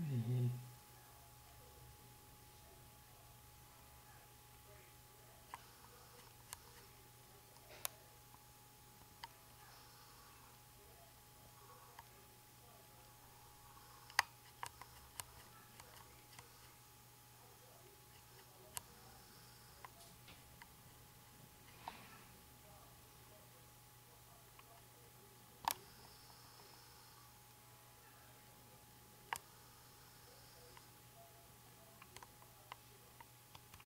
Mm-hmm.